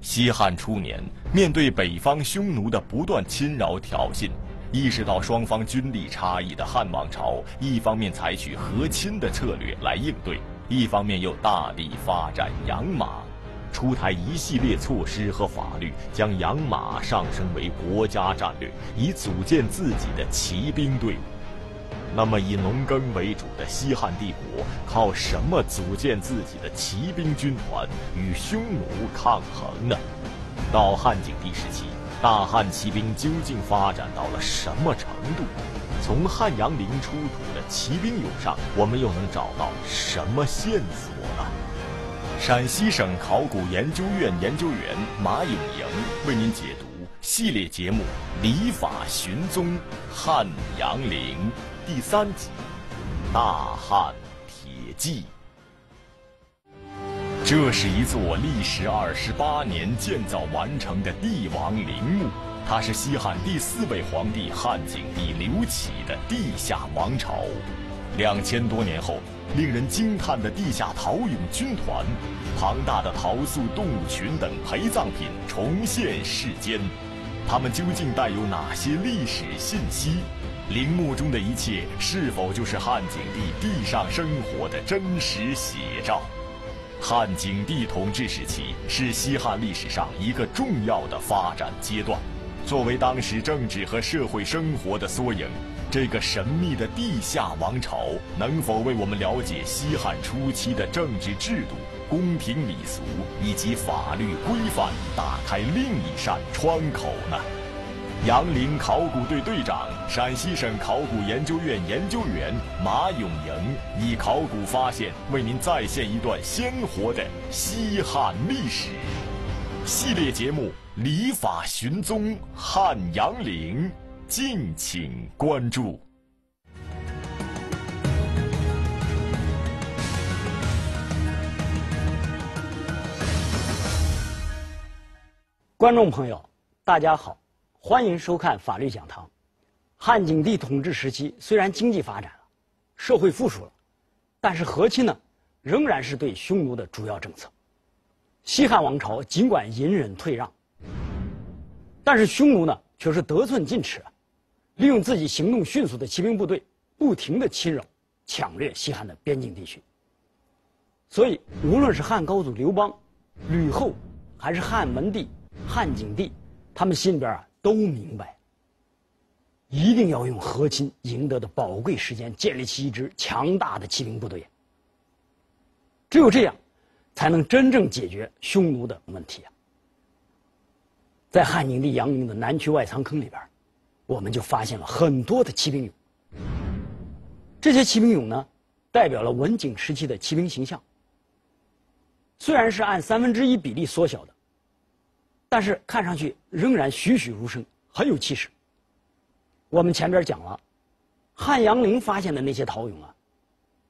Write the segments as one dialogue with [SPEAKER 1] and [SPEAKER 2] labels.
[SPEAKER 1] 西汉初年，面对北方匈奴的不断侵扰挑衅，意识到双方军力差异的汉王朝，一方面采取和亲的策略来应对，一方面又大力发展养马，出台一系列措施和法律，将养马上升为国家战略，以组建自己的骑兵队伍。那么，以农耕为主的西汉帝国，靠什么组建自己的骑兵军团与匈奴抗衡呢？到汉景帝时期，大汉骑兵究竟发展到了什么程度？从汉阳陵出土的骑兵俑上，我们又能找到什么线索呢？陕西省考古研究院研究员马永莹为您解系列节目《礼法寻踪汉阳陵》。第三集，大汉铁骑。这是一座历时二十八年建造完成的帝王陵墓，它是西汉第四位皇帝汉景帝刘启的地下王朝。两千多年后，令人惊叹的地下陶俑军团，庞大的陶塑动物群等陪葬品重现世间，它们究竟带有哪些历史信息？陵墓中的一切，是否就是汉景帝地上生活的真实写照？汉景帝统治时期是西汉历史上一个重要的发展阶段。作为当时政治和社会生活的缩影，这个神秘的地下王朝能否为我们了解西汉初期的政治制度、宫廷礼俗以及法律规范打开另一扇窗口呢？杨陵考古队队长、陕西省考古研究院研究员马永莹以考古发现为您再现一段鲜活的西汉历史系列节目《礼法寻踪汉阳陵》，敬请关注。
[SPEAKER 2] 观众朋友，大家好。欢迎收看法律讲堂。汉景帝统治时期，虽然经济发展了，社会富庶了，但是和亲呢，仍然是对匈奴的主要政策。西汉王朝尽管隐忍退让，但是匈奴呢，却是得寸进尺，利用自己行动迅速的骑兵部队，不停的侵扰、抢掠西汉的边境地区。所以，无论是汉高祖刘邦、吕后，还是汉文帝、汉景帝，他们心里边啊。都明白，一定要用和亲赢得的宝贵时间，建立起一支强大的骑兵部队。只有这样，才能真正解决匈奴的问题啊！在汉景帝杨陵的南区外藏坑里边，我们就发现了很多的骑兵俑。这些骑兵俑呢，代表了文景时期的骑兵形象。虽然是按三分之一比例缩小的。但是看上去仍然栩栩如生，很有气势。我们前边讲了，汉阳陵发现的那些陶俑啊，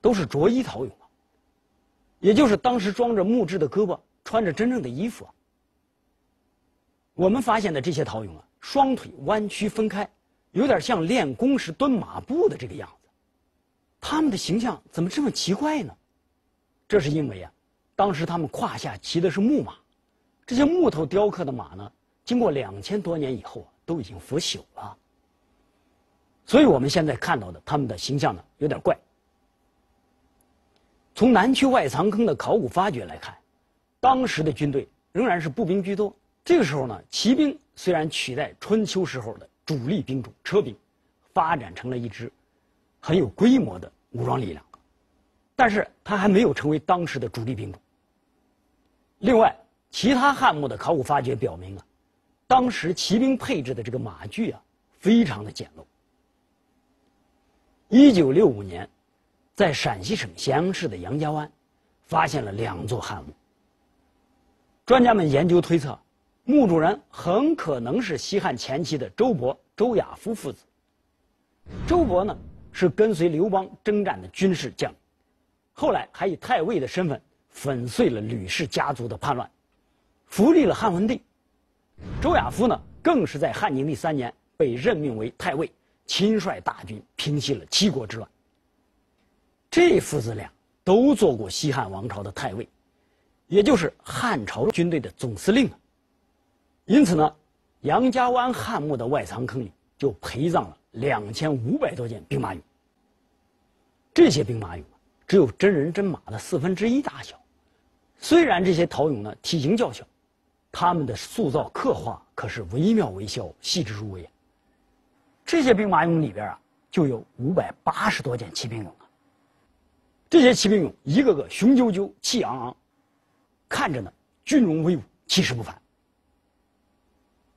[SPEAKER 2] 都是着衣陶俑啊，也就是当时装着木质的胳膊，穿着真正的衣服啊。我们发现的这些陶俑啊，双腿弯曲分开，有点像练功时蹲马步的这个样子。他们的形象怎么这么奇怪呢？这是因为啊，当时他们胯下骑的是木马。这些木头雕刻的马呢，经过两千多年以后啊都已经腐朽了。所以我们现在看到的他们的形象呢，有点怪。从南区外藏坑的考古发掘来看，当时的军队仍然是步兵居多。这个时候呢，骑兵虽然取代春秋时候的主力兵种车兵，发展成了一支很有规模的武装力量，但是它还没有成为当时的主力兵种。另外，其他汉墓的考古发掘表明啊，当时骑兵配置的这个马具啊，非常的简陋。一九六五年，在陕西省咸阳市的杨家湾，发现了两座汉墓。专家们研究推测，墓主人很可能是西汉前期的周勃、周亚夫父子。周勃呢，是跟随刘邦征战的军事将领，后来还以太尉的身份粉碎了吕氏家族的叛乱。扶立了汉文帝，周亚夫呢，更是在汉景帝三年被任命为太尉，亲率大军平息了七国之乱。这父子俩都做过西汉王朝的太尉，也就是汉朝军队的总司令啊。因此呢，杨家湾汉墓的外藏坑里就陪葬了两千五百多件兵马俑。这些兵马俑只有真人真马的四分之一大小，虽然这些陶俑呢体型较小，他们的塑造刻画可是惟妙惟肖、细致入微。这些兵马俑里边啊，就有五百八十多件骑兵俑啊。这些骑兵俑一个个雄赳赳、气昂昂，看着呢军容威武、气势不凡。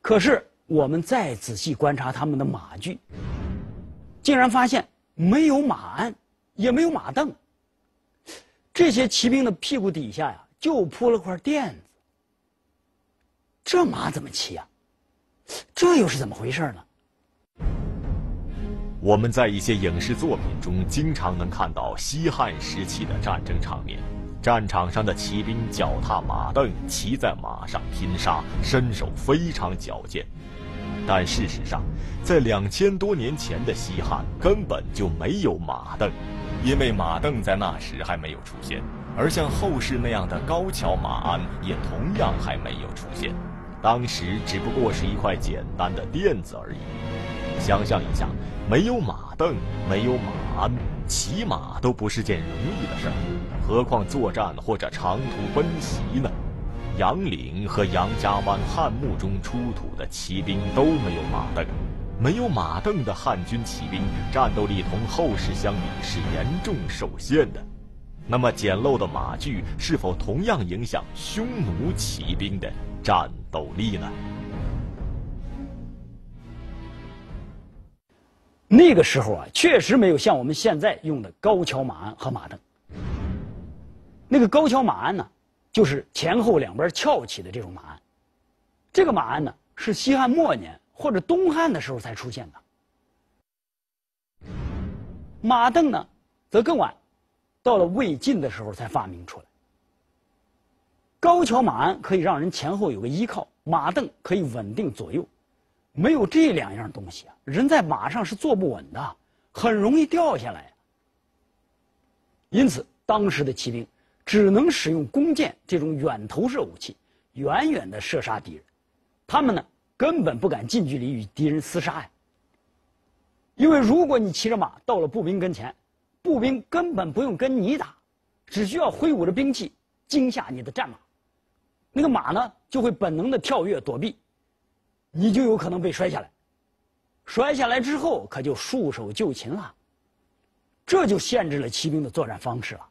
[SPEAKER 2] 可是我们再仔细观察他们的马具，竟然发现没有马鞍，也没有马凳。这些骑兵的屁股底下呀，就铺了块垫子。这马怎么骑呀？这又是怎么回事呢？
[SPEAKER 1] 我们在一些影视作品中经常能看到西汉时期的战争场面，战场上的骑兵脚踏马镫，骑在马上拼杀，身手非常矫健。但事实上，在两千多年前的西汉根本就没有马镫，因为马镫在那时还没有出现，而像后世那样的高桥马鞍也同样还没有出现，当时只不过是一块简单的垫子而已。想象一下。没有马镫，没有马鞍，骑马都不是件容易的事儿，何况作战或者长途奔袭呢？杨岭和杨家湾汉墓中出土的骑兵都没有马镫，没有马镫的汉军骑兵战斗力同后世相比是严重受限的。那么简陋的马具是否同样影响匈奴骑兵的战斗力呢？
[SPEAKER 2] 那个时候啊，确实没有像我们现在用的高桥马鞍和马镫。那个高桥马鞍呢，就是前后两边翘起的这种马鞍。这个马鞍呢，是西汉末年或者东汉的时候才出现的。马镫呢，则更晚，到了魏晋的时候才发明出来。高桥马鞍可以让人前后有个依靠，马镫可以稳定左右。没有这两样东西啊，人在马上是坐不稳的，很容易掉下来。因此，当时的骑兵只能使用弓箭这种远投射武器，远远的射杀敌人。他们呢，根本不敢近距离与敌人厮杀呀。因为如果你骑着马到了步兵跟前，步兵根本不用跟你打，只需要挥舞着兵器惊吓你的战马，那个马呢就会本能的跳跃躲避。你就有可能被摔下来，摔下来之后可就束手就擒了，这就限制了骑兵的作战方式了，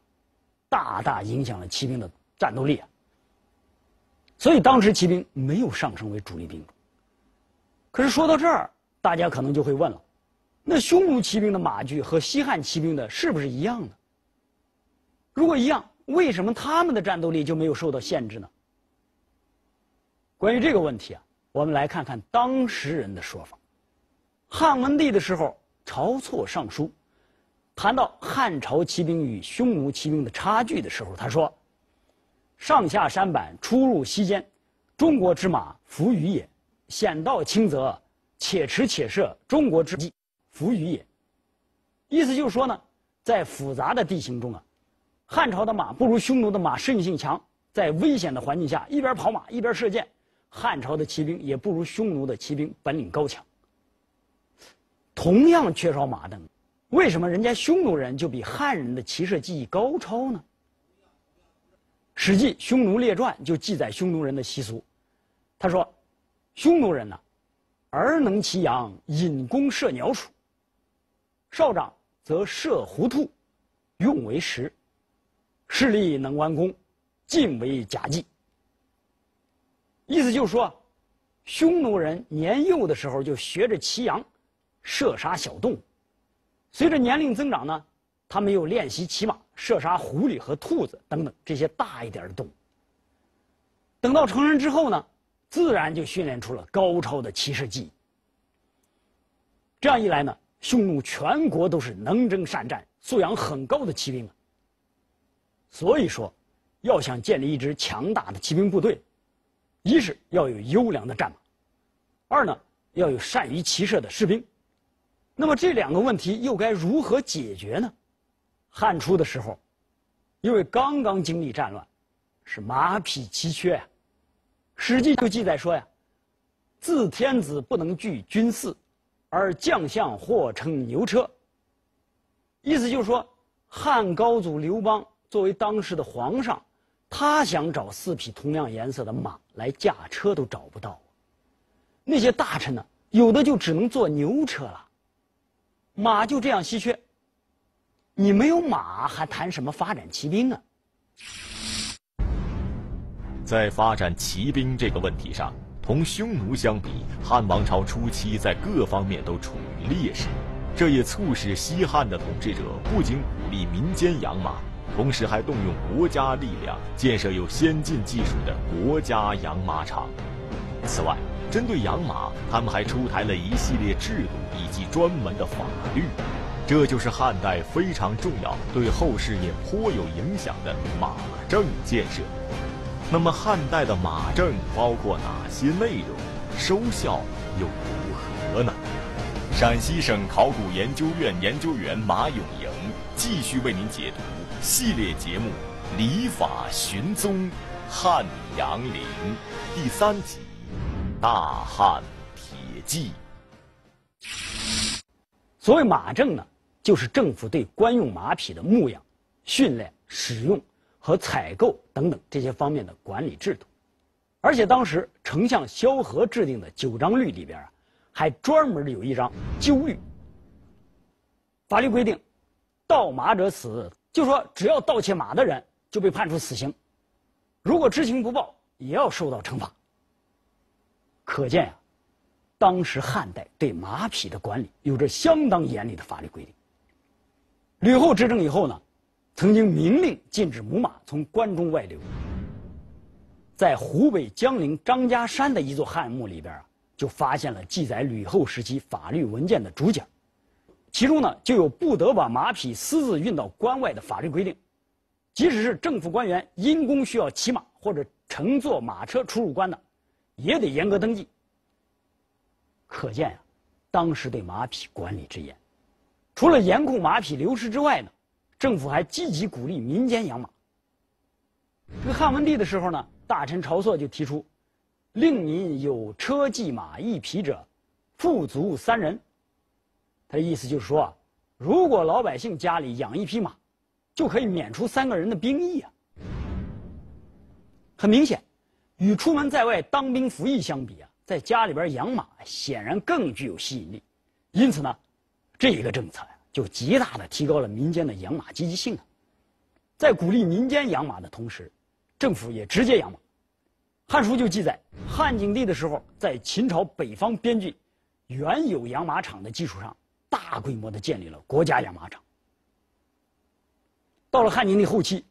[SPEAKER 2] 大大影响了骑兵的战斗力啊。所以当时骑兵没有上升为主力兵种。可是说到这儿，大家可能就会问了：那匈奴骑兵的马具和西汉骑兵的是不是一样的？如果一样，为什么他们的战斗力就没有受到限制呢？关于这个问题啊。我们来看看当时人的说法。汉文帝的时候，晁错上书，谈到汉朝骑兵与匈奴骑兵的差距的时候，他说：“上下山坂，出入溪间，中国之马，弗与也；险道轻则，且驰且射，中国之骑，弗与也。”意思就是说呢，在复杂的地形中啊，汉朝的马不如匈奴的马适应性强，在危险的环境下，一边跑马一边射箭。汉朝的骑兵也不如匈奴的骑兵本领高强。同样缺少马镫，为什么人家匈奴人就比汉人的骑射技艺高超呢？《史记·匈奴列传》就记载匈奴人的习俗，他说：“匈奴人呢，儿能骑羊，引弓射鸟鼠；少长则射狐兔，用为食。势力能弯弓，尽为甲技。”意思就是说，匈奴人年幼的时候就学着骑羊，射杀小动物；随着年龄增长呢，他们又练习骑马，射杀狐狸和兔子等等这些大一点的动物。等到成人之后呢，自然就训练出了高超的骑射技艺。这样一来呢，匈奴全国都是能征善战、素养很高的骑兵啊。所以说，要想建立一支强大的骑兵部队。一是要有优良的战马，二呢要有善于骑射的士兵。那么这两个问题又该如何解决呢？汉初的时候，因为刚刚经历战乱，是马匹奇缺呀。《史记》就记载说呀，自天子不能具军祀，而将相或乘牛车。意思就是说，汉高祖刘邦作为当时的皇上，他想找四匹同样颜色的马来驾车都找不到。那些大臣呢，有的就只能坐牛车了。马就这样稀缺，你没有马，还谈什么发展骑兵啊？
[SPEAKER 1] 在发展骑兵这个问题上，同匈奴相比，汉王朝初期在各方面都处于劣势，这也促使西汉的统治者不仅鼓励民间养马，同时还动用国家力量建设有先进技术的国家养马场。此外，针对养马，他们还出台了一系列制度以及专门的法律，这就是汉代非常重要、对后世也颇有影响的马政建设。那么汉代的马政包括哪些内容？收效又如何呢？陕西省考古研究院研究员马永莹继续为您解读系列节目《礼法寻踪·汉阳陵》第三集《大汉铁骑》。
[SPEAKER 2] 所谓马政呢，就是政府对官用马匹的牧养、训练、使用。和采购等等这些方面的管理制度，而且当时丞相萧何制定的九章律里边啊，还专门有一章纠律。法律规定，盗马者死，就说只要盗窃马的人就被判处死刑，如果知情不报也要受到惩罚。可见呀，当时汉代对马匹的管理有着相当严厉的法律规定。吕后执政以后呢？曾经明令禁止母马从关中外流。在湖北江陵张家山的一座汉墓里边啊，就发现了记载吕后时期法律文件的竹简，其中呢就有不得把马匹私自运到关外的法律规定，即使是政府官员因公需要骑马或者乘坐马车出入关的，也得严格登记。可见啊，当时对马匹管理之严，除了严控马匹流失之外呢。政府还积极鼓励民间养马。这个汉文帝的时候呢，大臣晁错就提出，令民有车骑马一匹者，富足三人。他的意思就是说啊，如果老百姓家里养一匹马，就可以免除三个人的兵役啊。很明显，与出门在外当兵服役相比啊，在家里边养马显然更具有吸引力。因此呢，这一个政策。就极大的提高了民间的养马积极性啊！在鼓励民间养马的同时，政府也直接养马。《汉书》就记载，汉景帝的时候，在秦朝北方边郡原有养马场的基础上，大规模的建立了国家养马场。到了汉景帝后期，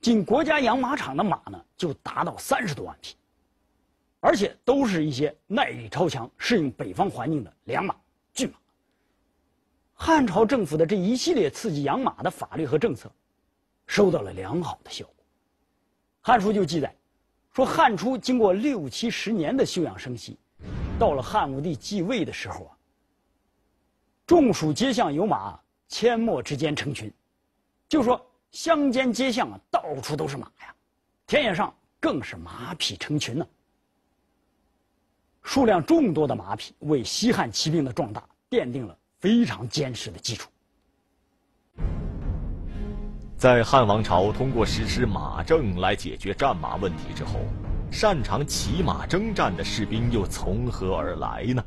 [SPEAKER 2] 仅国家养马场的马呢，就达到三十多万匹，而且都是一些耐力超强、适应北方环境的良马、骏马。汉朝政府的这一系列刺激养马的法律和政策，收到了良好的效果。《汉书》就记载，说汉初经过六七十年的休养生息，到了汉武帝继位的时候啊，众属街巷有马，阡陌之间成群，就说乡间街巷啊，到处都是马呀，田野上更是马匹成群呢。数量众多的马匹为西汉骑兵的壮大奠定了。非常坚实的基础。
[SPEAKER 1] 在汉王朝通过实施马政来解决战马问题之后，擅长骑马征战的士兵又从何而来呢？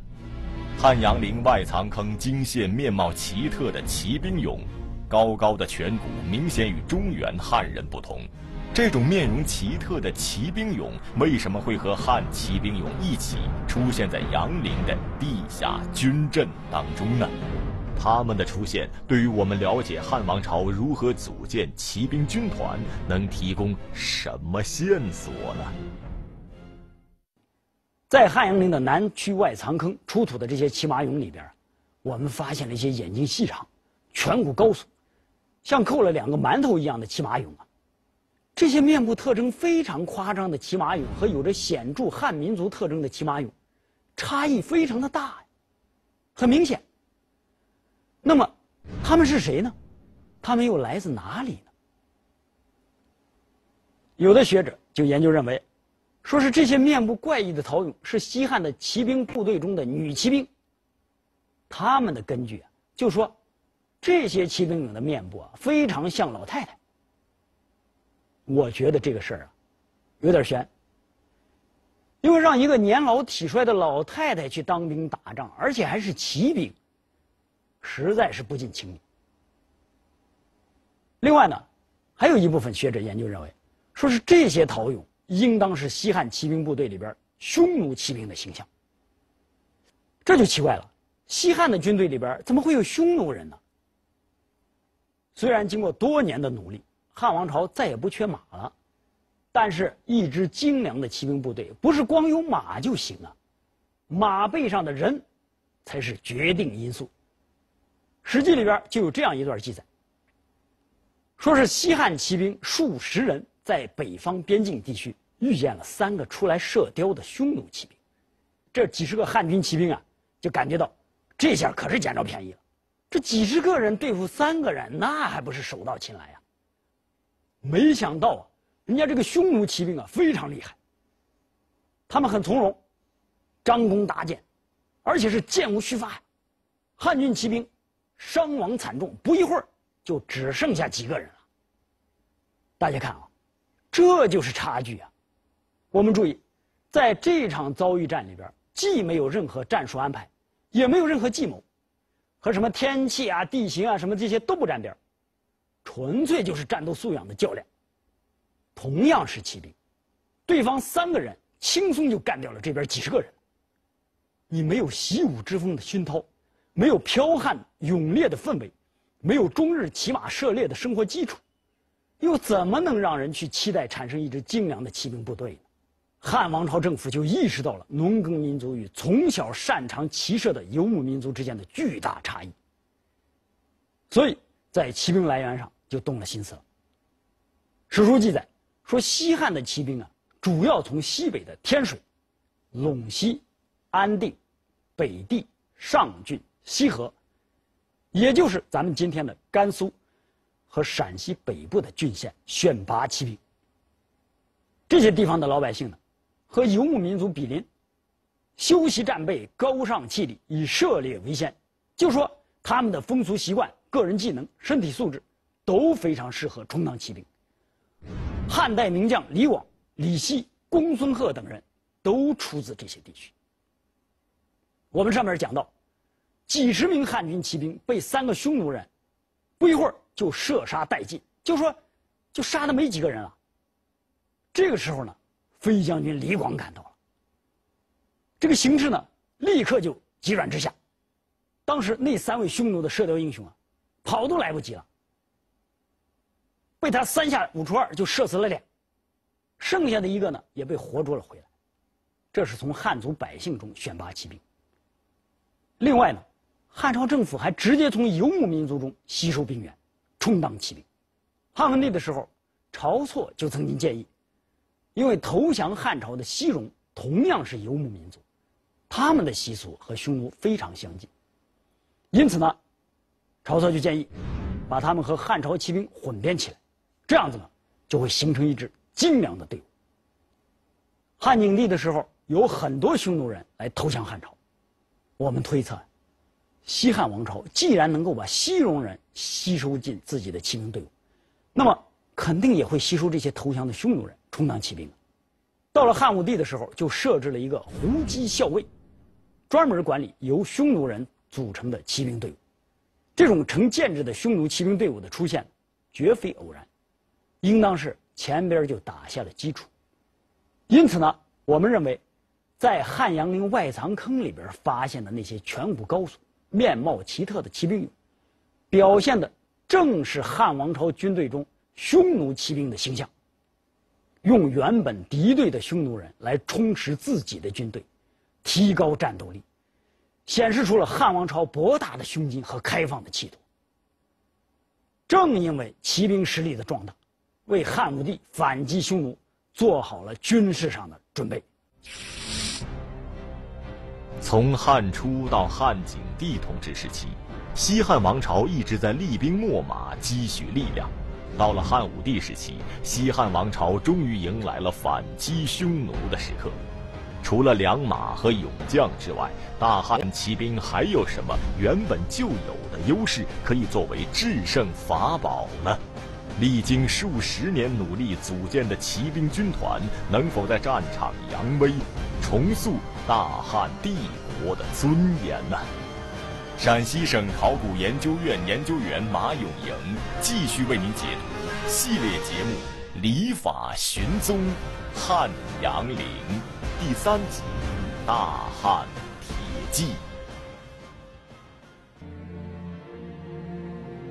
[SPEAKER 1] 汉阳陵外藏坑惊现面貌奇特的骑兵俑，高高的颧骨明显与中原汉人不同。这种面容奇特的骑兵俑为什么会和汉骑兵俑一起出现在阳陵的地下军阵当中呢？他们的出现对于我们了解汉王朝如何组建骑兵军团能提供什么线索呢？
[SPEAKER 2] 在汉阳陵的南区外藏坑出土的这些骑马俑里边，我们发现了一些眼睛细长、颧骨高耸，像扣了两个馒头一样的骑马俑啊。这些面部特征非常夸张的骑马俑和有着显著汉民族特征的骑马俑，差异非常的大。很明显，那么他们是谁呢？他们又来自哪里呢？有的学者就研究认为，说是这些面部怪异的陶俑是西汉的骑兵部队中的女骑兵。他们的根据啊，就说这些骑兵俑的面部啊非常像老太太。我觉得这个事儿啊有点悬，因为让一个年老体衰的老太太去当兵打仗，而且还是骑兵，实在是不近情理。另外呢，还有一部分学者研究认为，说是这些陶俑应当是西汉骑兵部队里边匈奴骑兵的形象。这就奇怪了，西汉的军队里边怎么会有匈奴人呢？虽然经过多年的努力，汉王朝再也不缺马了，但是一支精良的骑兵部队不是光有马就行啊，马背上的人才是决定因素。《史记》里边就有这样一段记载。说是西汉骑兵数十人在北方边境地区遇见了三个出来射雕的匈奴骑兵，这几十个汉军骑兵啊，就感觉到这下可是捡着便宜了。这几十个人对付三个人，那还不是手到擒来呀？没想到啊，人家这个匈奴骑兵啊非常厉害，他们很从容，张弓搭箭，而且是箭无虚发。汉军骑兵伤亡惨重，不一会儿。就只剩下几个人了。大家看啊，这就是差距啊！我们注意，在这场遭遇战里边，既没有任何战术安排，也没有任何计谋，和什么天气啊、地形啊什么这些都不沾边纯粹就是战斗素养的较量。同样是骑兵，对方三个人轻松就干掉了这边几十个人。你没有习武之风的熏陶，没有剽悍勇烈的氛围。没有终日骑马射猎的生活基础，又怎么能让人去期待产生一支精良的骑兵部队呢？汉王朝政府就意识到了农耕民族与从小擅长骑射的游牧民族之间的巨大差异，所以在骑兵来源上就动了心思了。史书记载说，西汉的骑兵啊，主要从西北的天水、陇西、安定、北地、上郡、西河。也就是咱们今天的甘肃和陕西北部的郡县选拔骑兵。这些地方的老百姓呢，和游牧民族比邻，修习战备，高尚气力，以射猎为先。就说他们的风俗习惯、个人技能、身体素质都非常适合充当骑兵。汉代名将李广、李希、公孙贺等人都出自这些地区。我们上面讲到。几十名汉军骑兵被三个匈奴人，不一会儿就射杀殆尽，就说，就杀的没几个人了。这个时候呢，飞将军李广赶到了。这个形势呢，立刻就急转直下。当时那三位匈奴的射雕英雄啊，跑都来不及了，被他三下五除二就射死了俩，剩下的一个呢，也被活捉了回来。这是从汉族百姓中选拔骑兵。另外呢。汉朝政府还直接从游牧民族中吸收兵员，充当骑兵。汉文帝的时候，晁错就曾经建议，因为投降汉朝的西戎同样是游牧民族，他们的习俗和匈奴非常相近，因此呢，晁错就建议把他们和汉朝骑兵混编起来，这样子呢，就会形成一支精良的队伍。汉景帝的时候，有很多匈奴人来投降汉朝，我们推测。西汉王朝既然能够把西戎人吸收进自己的骑兵队伍，那么肯定也会吸收这些投降的匈奴人充当骑兵。到了汉武帝的时候，就设置了一个胡姬校尉，专门管理由匈奴人组成的骑兵队伍。这种成建制的匈奴骑兵队伍的出现，绝非偶然，应当是前边就打下了基础。因此呢，我们认为，在汉阳陵外藏坑里边发现的那些颧骨高耸。面貌奇特的骑兵俑，表现的正是汉王朝军队中匈奴骑兵的形象。用原本敌对的匈奴人来充实自己的军队，提高战斗力，显示出了汉王朝博大的胸襟和开放的气度。正因为骑兵实力的壮大，为汉武帝反击匈奴做好了军事上的准备。
[SPEAKER 1] 从汉初到汉景帝统治时期，西汉王朝一直在厉兵秣马，积蓄力量。到了汉武帝时期，西汉王朝终于迎来了反击匈奴的时刻。除了良马和勇将之外，大汉骑兵还有什么原本就有的优势可以作为制胜法宝呢？历经数十年努力组建的骑兵军团，能否在战场扬威，重塑大汉帝国的尊严呢？陕西省考古研究院研究员马永莹继续为您解读系列节目《礼法寻踪汉阳陵》第三集《大汉铁骑》。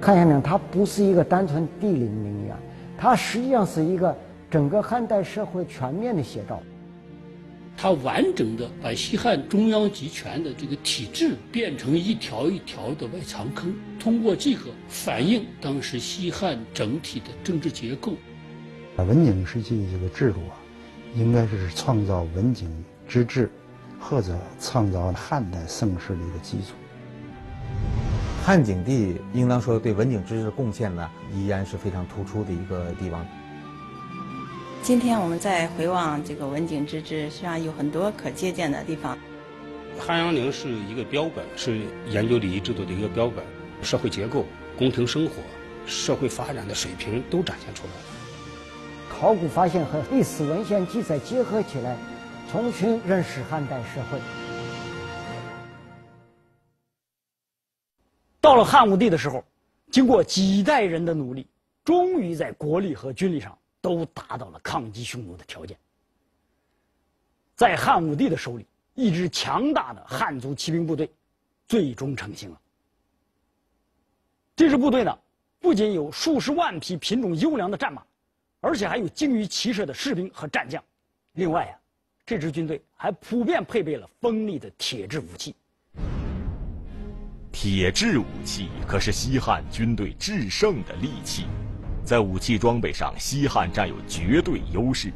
[SPEAKER 3] 汉阳陵它不是一个单纯地理名园，它实际上是一个整个汉代社会全面的写照。
[SPEAKER 4] 它完整的把西汉中央集权的这个体制变成一条一条的外藏坑，通过这个反映当时西汉整体的政治结构。
[SPEAKER 5] 文景时期的这个制度啊，应该是创造文景之治，或者创造汉代盛世的一个基础。
[SPEAKER 6] 汉景帝应当说对文景之治的贡献呢，依然是非常突出的一个帝王。
[SPEAKER 7] 今天我们再回望这个文景之治，实际上有很多可借鉴的地方。
[SPEAKER 4] 汉阳陵是一个标本，是研究礼仪制度的一个标本，社会结构、宫廷生活、社会发展的水平都展现出来了。
[SPEAKER 3] 考古发现和历史文献记载结合起来，重新认识汉代社会。
[SPEAKER 2] 到了汉武帝的时候，经过几代人的努力，终于在国力和军力上。都达到了抗击匈奴的条件。在汉武帝的手里，一支强大的汉族骑兵部队最终成型了。这支部队呢，不仅有数十万匹品种优良的战马，而且还有精于骑射的士兵和战将。另外啊，这支军队还普遍配备了锋利的铁制武器。
[SPEAKER 1] 铁制武器可是西汉军队制胜的利器。在武器装备上，西汉占有绝对优势。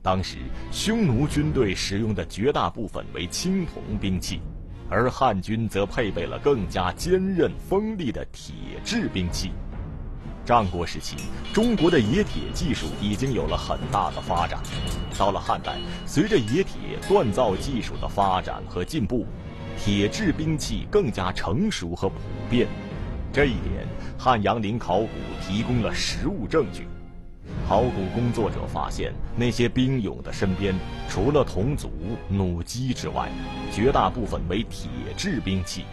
[SPEAKER 1] 当时，匈奴军队使用的绝大部分为青铜兵器，而汉军则配备了更加坚韧锋利的铁制兵器。战国时期，中国的冶铁技术已经有了很大的发展。到了汉代，随着冶铁锻造技术的发展和进步，铁制兵器更加成熟和普遍。这一点，汉阳陵考古提供了实物证据。考古工作者发现，那些兵俑的身边，除了铜足、弩机之外，绝大部分为铁制兵器，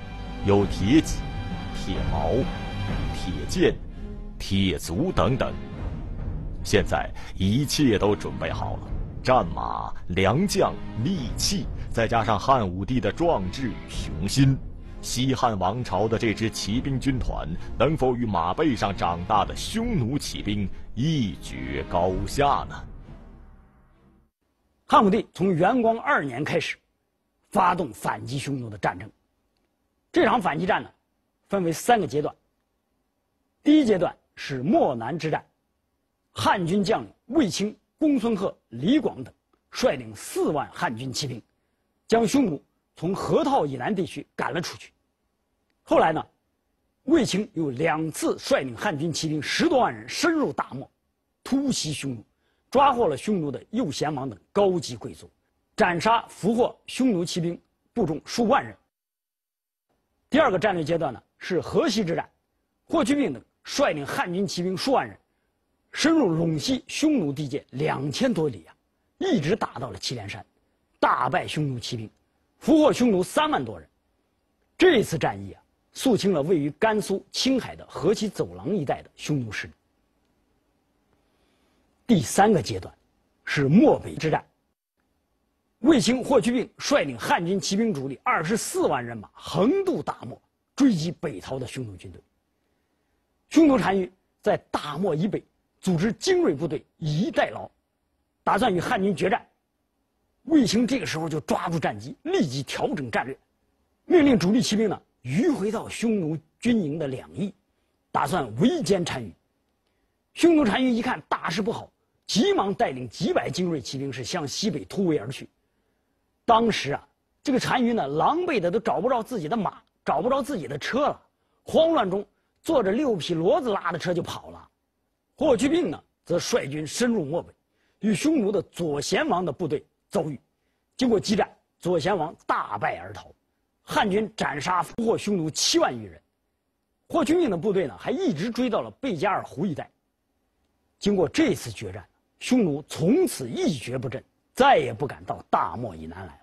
[SPEAKER 1] 有铁戟、铁矛、铁剑、铁足等等。现在一切都准备好了，战马、良将、利器，再加上汉武帝的壮志与雄心。西汉王朝的这支骑兵军团能否与马背上长大的匈奴骑兵一决高下呢？
[SPEAKER 2] 汉武帝从元光二年开始，发动反击匈奴的战争。这场反击战呢，分为三个阶段。第一阶段是漠南之战，汉军将领卫青、公孙贺、李广等率领四万汉军骑兵，将匈奴。从河套以南地区赶了出去。后来呢，卫青又两次率领汉军骑兵十多万人深入大漠，突袭匈奴，抓获了匈奴的右贤王等高级贵族，斩杀俘获匈奴骑兵部众数万人。第二个战略阶段呢是河西之战，霍去病等率领汉军骑兵数万人，深入陇西匈奴地界两千多里啊，一直打到了祁连山，大败匈奴骑兵。俘获匈奴三万多人，这次战役啊，肃清了位于甘肃、青海的河西走廊一带的匈奴势力。第三个阶段是漠北之战。卫青、霍去病率领汉军骑兵主力二十四万人马，横渡大漠，追击北逃的匈奴军队。匈奴单于在大漠以北组织精锐部队，以逸待劳，打算与汉军决战。卫青这个时候就抓住战机，立即调整战略，命令主力骑兵呢迂回到匈奴军营的两翼，打算围歼单于。匈奴单于一看大事不好，急忙带领几百精锐骑兵是向西北突围而去。当时啊，这个单于呢狼狈的都找不着自己的马，找不着自己的车了，慌乱中坐着六匹骡子拉的车就跑了。霍去病呢，则率军深入漠北，与匈奴的左贤王的部队遭遇，经过激战，左贤王大败而逃，汉军斩杀俘获匈奴七万余人。霍去病的部队呢，还一直追到了贝加尔湖一带。经过这次决战，匈奴从此一蹶不振，再也不敢到大漠以南来了。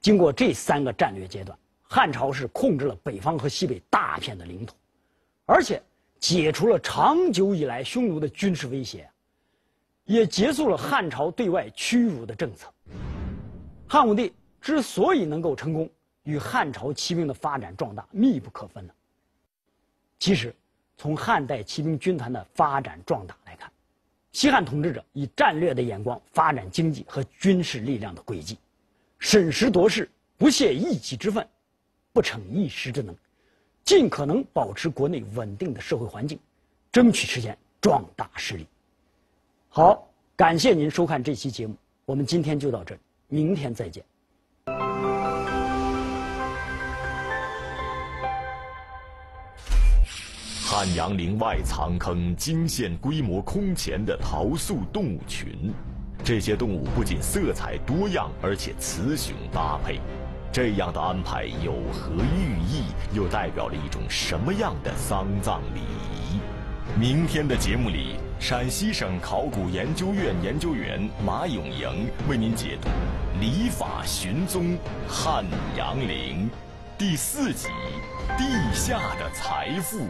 [SPEAKER 2] 经过这三个战略阶段，汉朝是控制了北方和西北大片的领土，而且。解除了长久以来匈奴的军事威胁，也结束了汉朝对外屈辱的政策。汉武帝之所以能够成功，与汉朝骑兵的发展壮大密不可分的。其实，从汉代骑兵军团的发展壮大来看，西汉统治者以战略的眼光发展经济和军事力量的轨迹，审时度势，不懈一己之愤，不逞一时之能。尽可能保持国内稳定的社会环境，争取实现壮大势力。好，感谢您收看这期节目，我们今天就到这里，明天再见。
[SPEAKER 1] 汉阳陵外藏坑惊现规模空前的桃素动物群，这些动物不仅色彩多样，而且雌雄搭配。这样的安排有何寓意？又代表了一种什么样的丧葬礼仪？明天的节目里，陕西省考古研究院研究员马永莹为您解读《礼法寻踪汉阳陵》第四集《地下的财富》。